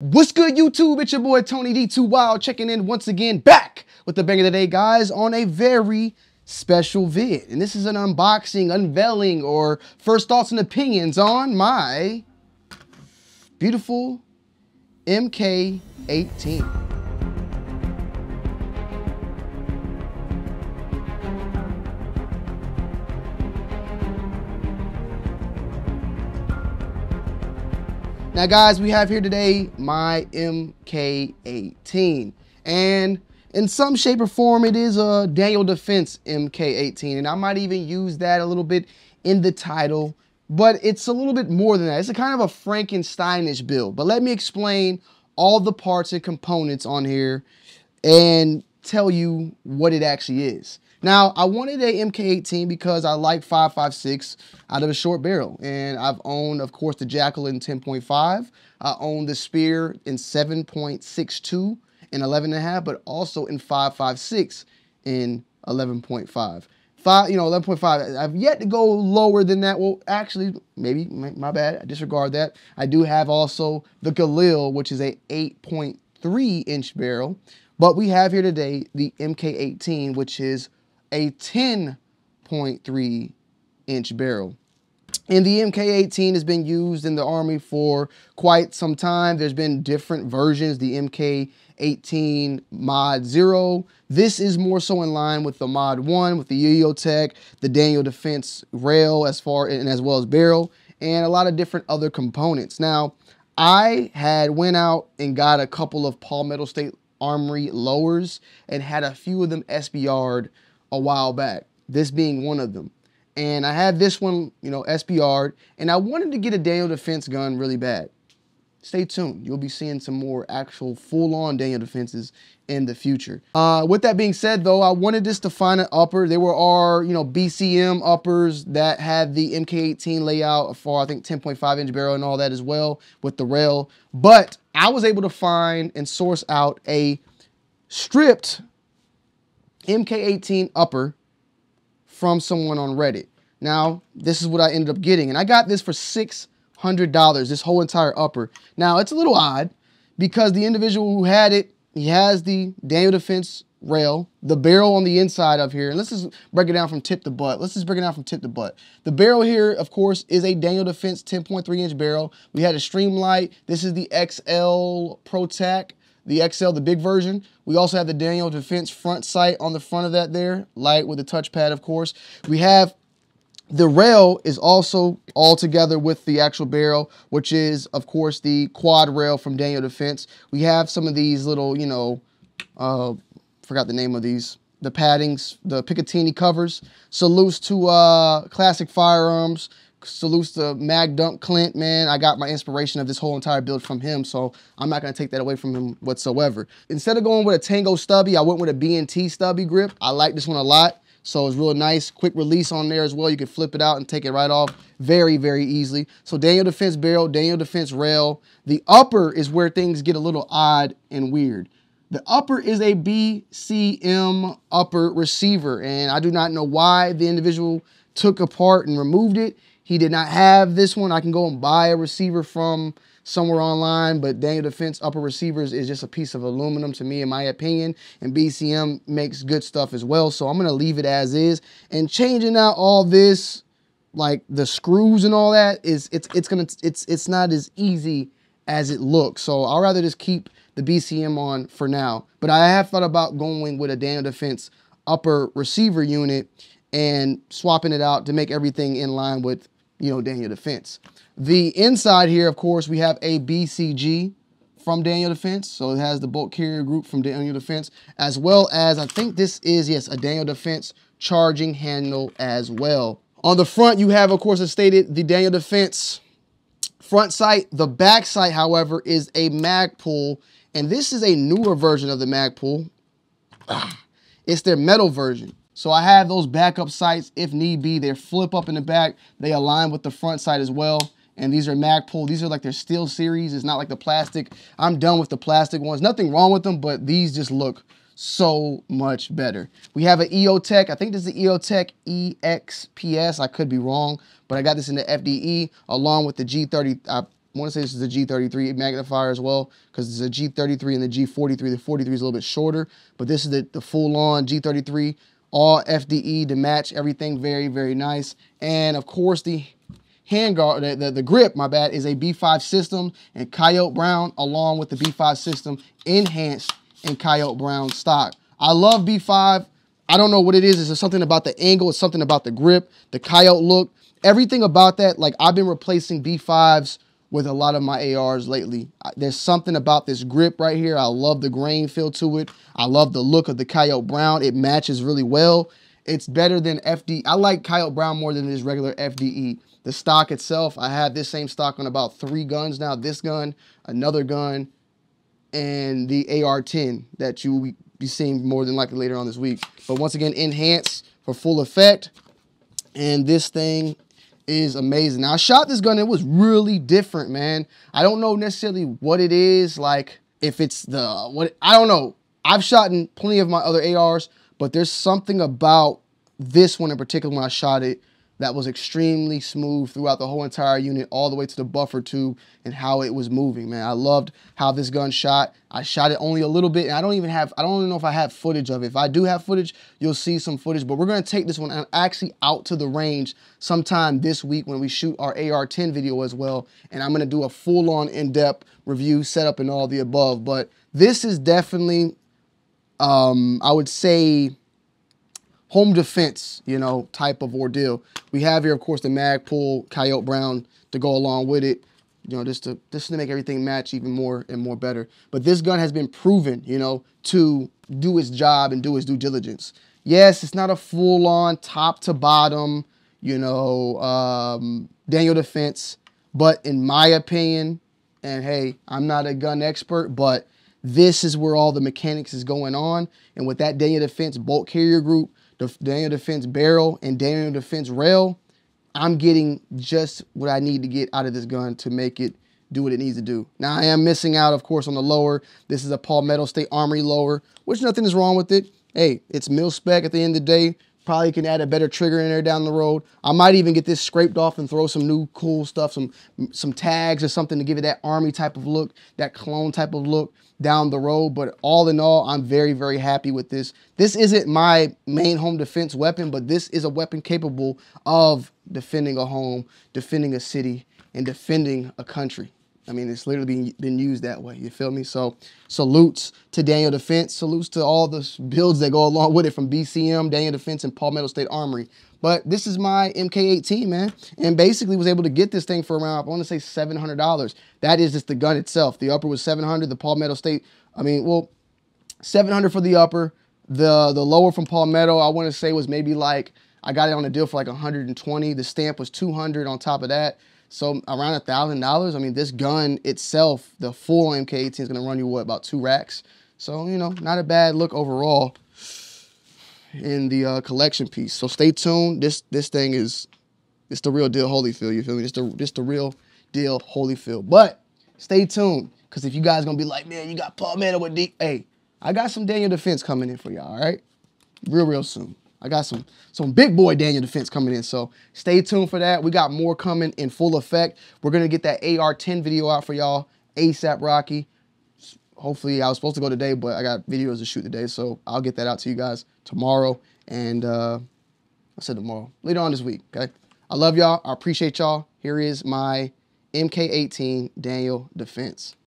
What's good, YouTube? It's your boy Tony D2 Wild checking in once again, back with the bang of the day, guys, on a very special vid. And this is an unboxing, unveiling, or first thoughts and opinions on my beautiful MK18. Now, guys, we have here today my MK18. And in some shape or form, it is a Daniel Defense MK18. And I might even use that a little bit in the title, but it's a little bit more than that. It's a kind of a Frankensteinish build. But let me explain all the parts and components on here and tell you what it actually is. Now, I wanted a MK18 because I like 5.56 out of a short barrel. And I've owned, of course, the Jackal in 10.5. I own the Spear in 7.62 and 11.5, but also in 5.56 in 11.5. Five, you know, 11.5. I've yet to go lower than that. Well, actually, maybe, my, bad. I disregard that. I do have also the Galil, which is a 8.3 inch barrel. But we have here today the MK18, which is a 10.3 inch barrel. And the MK18 has been used in the Army for quite some time. There's been different versions, the MK18 Mod 0. This is more so in line with the Mod 1, with the EOTech, the Daniel Defense rail as far and as well as barrel, and a lot of different other components. Now, I had went out and got a couple of Palmetto State Armory lowers and had a few of them SBR'd a while back, this being one of them. And I had this one, you know, SBR'd, and I wanted to get a Daniel Defense gun really bad. Stay tuned. You'll be seeing some more actual full-on Daniel Defenses in the future. Uh, with that being said, though, I wanted this to find an upper. There were our, you know, BCM uppers that had the MK18 layout for, I think, 10.5 inch barrel and all that as well with the rail. But I was able to find and source out a stripped MK18 upper from someone on Reddit. Now, this is what I ended up getting. And I got this for $600, this whole entire upper. Now, it's a little odd because the individual who had it, he has the Daniel Defense rail, the barrel on the inside of here. And let's just break it down from tip to butt. Let's just break it down from tip to butt. The barrel here, of course, is a Daniel Defense 10.3 inch barrel. We had a Streamlight. This is the XL ProTac the XL, the big version. We also have the Daniel Defense front sight on the front of that there, light with the touchpad, of course. We have the rail is also all together with the actual barrel, which is, of course, the quad rail from Daniel Defense. We have some of these little, you know, uh, forgot the name of these, the paddings, the Picatinny covers. Salutes to uh, Classic Firearms salutes to Mag Dunk Clint, man. I got my inspiration of this whole entire build from him, so I'm not gonna take that away from him whatsoever. Instead of going with a Tango stubby, I went with a B&T stubby grip. I like this one a lot. So it's real nice, quick release on there as well. You can flip it out and take it right off very, very easily. So Daniel Defense barrel, Daniel Defense rail. The upper is where things get a little odd and weird. The upper is a BCM upper receiver, and I do not know why the individual took apart and removed it. He did not have this one. I can go and buy a receiver from somewhere online, but Daniel Defense upper receivers is just a piece of aluminum to me, in my opinion. And BCM makes good stuff as well. So I'm going to leave it as is. And changing out all this, like the screws and all that, is it's it's gonna it's it's not as easy as it looks. So I'll rather just keep the BCM on for now. But I have thought about going with a Daniel Defense upper receiver unit and swapping it out to make everything in line with you know, Daniel Defense. The inside here, of course, we have a BCG from Daniel Defense. So it has the bolt carrier group from Daniel Defense, as well as I think this is, yes, a Daniel Defense charging handle as well. On the front, you have, of course, as stated, the Daniel Defense front sight. The back sight, however, is a Magpul, and this is a newer version of the Magpul. Ah, it's their metal version. So I have those backup sights if need be. They flip up in the back. They align with the front sight as well. And these are Magpul. These are like their steel series. It's not like the plastic. I'm done with the plastic ones. Nothing wrong with them, but these just look so much better. We have an EOTech. I think this is the EOTech EXPS. I could be wrong, but I got this in the FDE along with the G30. I want to say this is a G33 magnifier as well because it's a G33 and the G43. The 43 is a little bit shorter, but this is the, the full-on G33, all FDE to match everything. Very, very nice. And of course, the handguard, the, the, the, grip, my bad, is a B5 system and Coyote Brown along with the B5 system enhanced in Coyote Brown stock. I love B5. I don't know what it is. It's something about the angle. It's something about the grip, the Coyote look. Everything about that, like I've been replacing B5s with a lot of my ARs lately. There's something about this grip right here. I love the grain feel to it. I love the look of the Coyote Brown. It matches really well. It's better than FD. I like Coyote Brown more than this regular FDE. The stock itself, I have this same stock on about three guns now. This gun, another gun, and the AR-10 that you will be seeing more than likely later on this week. But once again, enhance for full effect. And this thing is amazing. Now, I shot this gun. It was really different, man. I don't know necessarily what it is. Like, if it's the, what, I don't know. I've shot in plenty of my other ARs, but there's something about this one in particular when I shot it that was extremely smooth throughout the whole entire unit, all the way to the buffer tube and how it was moving, man. I loved how this gun shot. I shot it only a little bit, and I don't even have, I don't even know if I have footage of it. If I do have footage, you'll see some footage, but we're gonna take this one and actually out to the range sometime this week when we shoot our AR-10 video as well, and I'm gonna do a full-on in-depth review, setup, and all the above. But this is definitely, um, I would say, home defense, you know, type of ordeal. We have here, of course, the Magpul Coyote Brown to go along with it, you know, just to just to make everything match even more and more better. But this gun has been proven, you know, to do its job and do its due diligence. Yes, it's not a full-on top to bottom, you know, um, Daniel defense, but in my opinion, and hey, I'm not a gun expert, but this is where all the mechanics is going on. And with that Daniel Defense bolt carrier group, Daniel Defense barrel and Daniel Defense rail, I'm getting just what I need to get out of this gun to make it do what it needs to do. Now I am missing out, of course, on the lower. This is a Palmetto State Armory lower, which nothing is wrong with it. Hey, it's mil spec at the end of the day. Probably can add a better trigger in there down the road. I might even get this scraped off and throw some new cool stuff, some some tags or something to give it that army type of look, that clone type of look down the road. But all in all, I'm very, very happy with this. This isn't my main home defense weapon, but this is a weapon capable of defending a home, defending a city, and defending a country. I mean, it's literally been, been used that way. You feel me? So salutes to Daniel Defense. Salutes to all the builds that go along with it from BCM, Daniel Defense, and Palmetto State Armory. But this is my MK18, man. And basically was able to get this thing for around, I want to say $700. That is just the gun itself. The upper was 700. The Palmetto State, I mean, well, 700 for the upper. The, the lower from Palmetto, I want to say was maybe like, I got it on a deal for like 120. The stamp was 200 on top of that. So around a thousand dollars. I mean, this gun itself, the full MK18 is gonna run you what about two racks. So you know, not a bad look overall in the uh, collection piece. So stay tuned. This this thing is it's the real deal Holyfield. You feel me? It's the it's the real deal Holyfield. But stay tuned because if you guys gonna be like, man, you got Palmetto with D. Hey, I got some Daniel Defense coming in for y'all. All right, real real soon. I got some some big boy Daniel Defense coming in, so stay tuned for that. We got more coming in full effect. We're gonna get that AR-10 video out for y'all ASAP Rocky. Hopefully, I was supposed to go today, but I got videos to shoot today, so I'll get that out to you guys tomorrow. And uh, I said tomorrow, later on this week. Okay, I love y'all. I appreciate y'all. Here is my MK18 Daniel Defense.